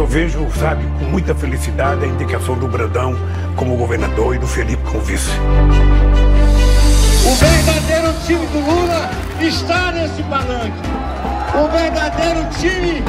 eu vejo, sabe, com muita felicidade a indicação do Brandão como governador e do Felipe como vice. O verdadeiro time do Lula está nesse palanque. O verdadeiro time